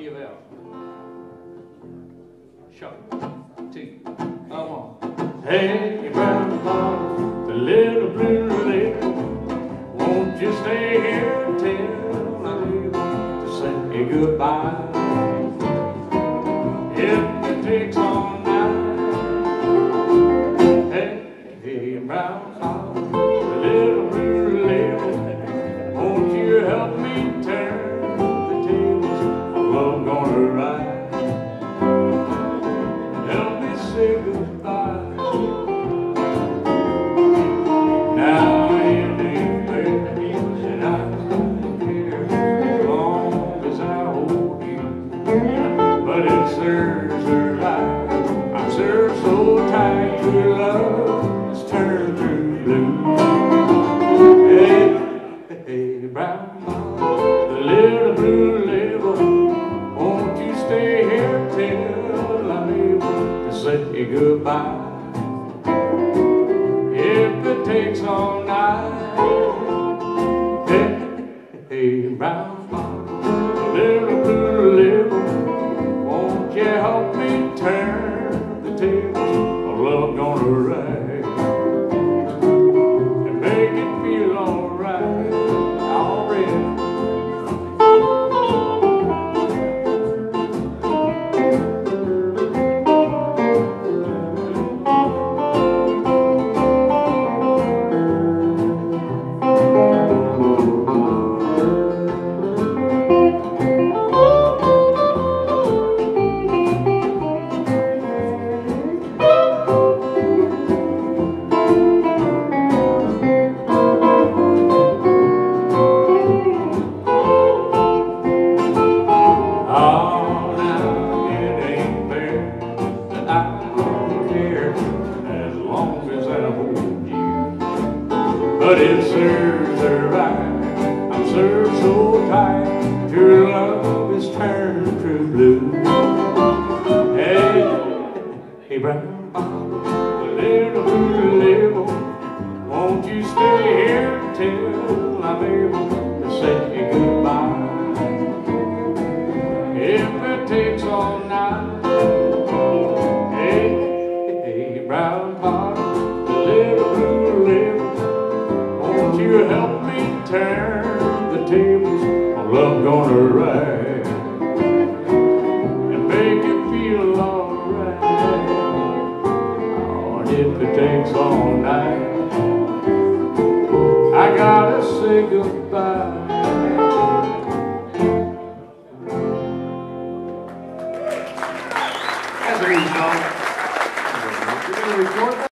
give out. Shot, two, oh, come on. Hey, bottom, the little blue lady, won't you stay here till I'm able to say goodbye? If it takes all night, hey, hey, bottom, the little blue lady, won't you help me turn say goodbye. Now it ain't there, and I don't care as long as I hold you. But it serves her right. I'm served so tight to your love has turned to blue. Hey, hey, brown goodbye? But it serves her right. I'm served so tight. Your love is turned to blue. Hey, hey, brown little label. Won't you stay here till I'm able to say goodbye? If it takes all night, turn the tables on love gonna ride and make it feel alright? Oh, and if it takes all night, I gotta say goodbye. That's an easy song.